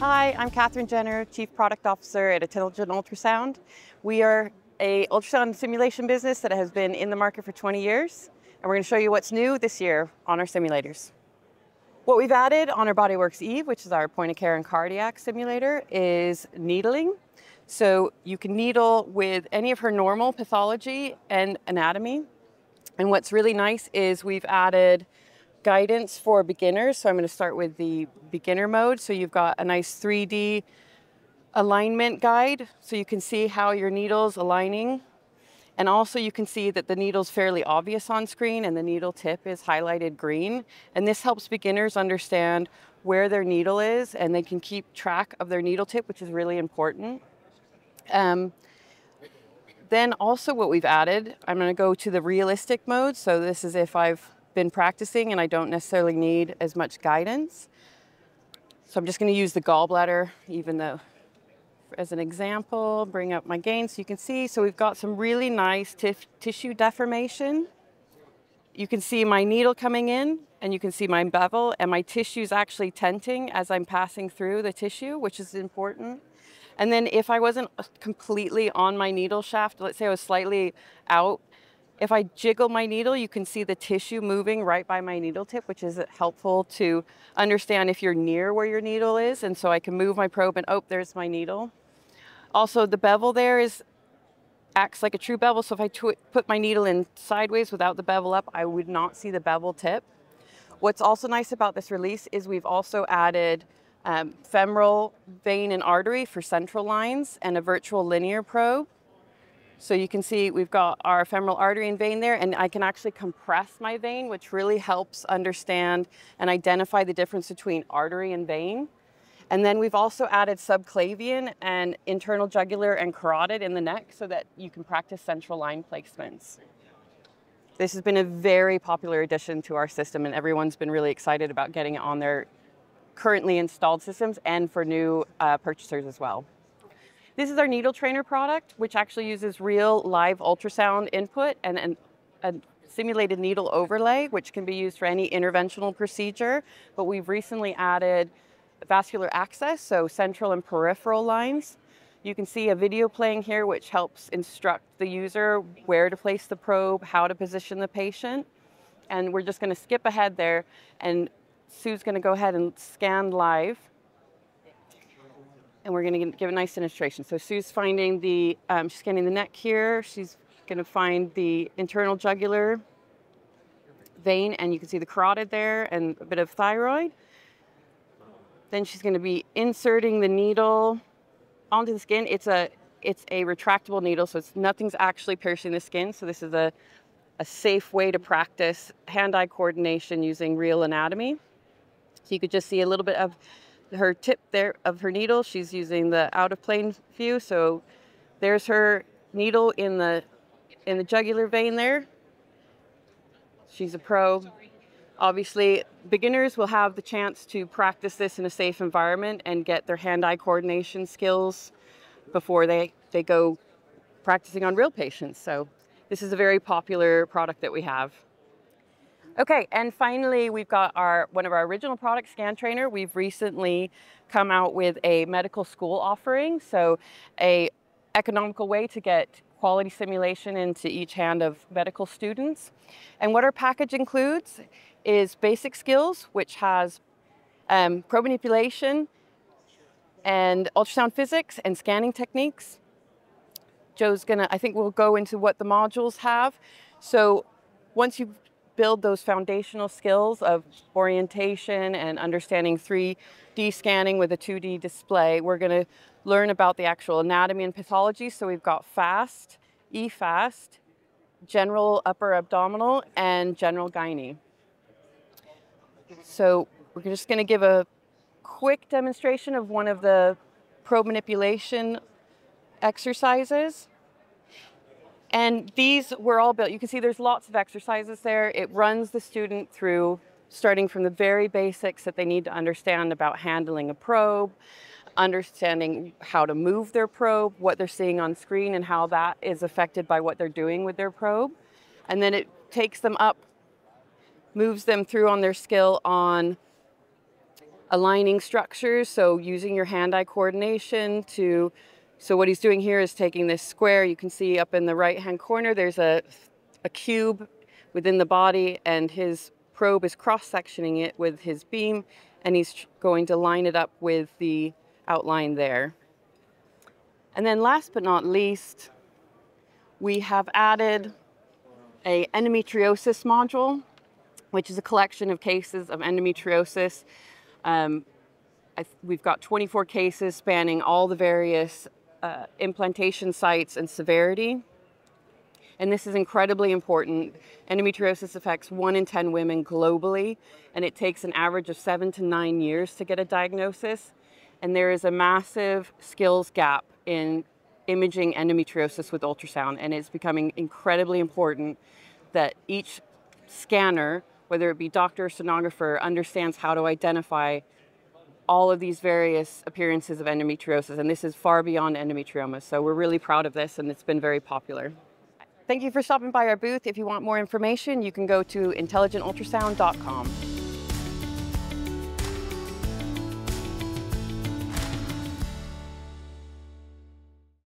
Hi, I'm Catherine Jenner, Chief Product Officer at Intelligent Ultrasound. We are a ultrasound simulation business that has been in the market for 20 years, and we're going to show you what's new this year on our simulators. What we've added on our BodyWorks Eve, which is our point of care and cardiac simulator, is needling. So you can needle with any of her normal pathology and anatomy. And what's really nice is we've added guidance for beginners. So I'm going to start with the beginner mode. So you've got a nice 3D alignment guide so you can see how your needle's aligning. And also you can see that the needle's fairly obvious on screen and the needle tip is highlighted green. And this helps beginners understand where their needle is and they can keep track of their needle tip, which is really important. Um, then also what we've added, I'm going to go to the realistic mode. So this is if I've been practicing and I don't necessarily need as much guidance. So I'm just going to use the gallbladder, even though as an example, bring up my gain so you can see. So we've got some really nice tissue deformation. You can see my needle coming in and you can see my bevel and my tissue is actually tenting as I'm passing through the tissue, which is important. And then if I wasn't uh, completely on my needle shaft, let's say I was slightly out, if I jiggle my needle, you can see the tissue moving right by my needle tip, which is helpful to understand if you're near where your needle is. And so I can move my probe and, oh, there's my needle. Also, the bevel there is acts like a true bevel. So if I put my needle in sideways without the bevel up, I would not see the bevel tip. What's also nice about this release is we've also added um, femoral vein and artery for central lines, and a virtual linear probe. So you can see we've got our femoral artery and vein there, and I can actually compress my vein, which really helps understand and identify the difference between artery and vein. And then we've also added subclavian and internal jugular and carotid in the neck so that you can practice central line placements. This has been a very popular addition to our system and everyone's been really excited about getting it on their currently installed systems and for new uh, purchasers as well. This is our needle trainer product, which actually uses real live ultrasound input and, a simulated needle overlay, which can be used for any interventional procedure. But we've recently added vascular access, so central and peripheral lines. You can see a video playing here which helps instruct the user where to place the probe, how to position the patient. And we're just going to skip ahead there and Sue's going to go ahead and scan live. And we're going to give a nice demonstration. So Sue's finding the, um, she's scanning the neck here. She's going to find the internal jugular vein, and you can see the carotid there and a bit of thyroid. Then she's going to be inserting the needle onto the skin. It's a it's a retractable needle, so it's nothing's actually piercing the skin. So this is a, a safe way to practice hand-eye coordination using real anatomy. So you could just see a little bit of her tip there of her needle. She's using the out of plane view. So there's her needle in the in the jugular vein there. She's a pro. Obviously, beginners will have the chance to practice this in a safe environment and get their hand-eye coordination skills before they, they go practicing on real patients. So this is a very popular product that we have. Okay, and finally, we've got our one of our original products, Scan Trainer. We've recently come out with a medical school offering, so a economical way to get quality simulation into each hand of medical students. And what our package includes is basic skills, which has um, probe manipulation and ultrasound physics and scanning techniques. Joe's gonna, I think we'll go into what the modules have. So once you've build those foundational skills of orientation and understanding 3D scanning with a 2D display, we're going to learn about the actual anatomy and pathology. So we've got FAST, EFAST, general upper abdominal, and general gynae. So we're just going to give a quick demonstration of one of the probe manipulation exercises. And these were all built. You can see there's lots of exercises there. It runs the student through starting from the very basics that they need to understand about handling a probe, understanding how to move their probe, what they're seeing on screen, and how that is affected by what they're doing with their probe. And then it takes them up, moves them through on their skill on aligning structures, so using your hand-eye coordination to, so what he's doing here is taking this square, you can see up in the right-hand corner, there's a, a cube within the body and his probe is cross-sectioning it with his beam and he's going to line it up with the outline there. And then last but not least, we have added a endometriosis module, which is a collection of cases of endometriosis. Um, we've got 24 cases spanning all the various uh, implantation sites and severity. And this is incredibly important. Endometriosis affects one in 10 women globally, and it takes an average of seven to nine years to get a diagnosis. And there is a massive skills gap in imaging endometriosis with ultrasound, and it's becoming incredibly important that each scanner, whether it be doctor or sonographer, understands how to identify all of these various appearances of endometriosis, and this is far beyond endometrioma. So we're really proud of this, and it's been very popular. Thank you for stopping by our booth. If you want more information, you can go to intelligentultrasound.com.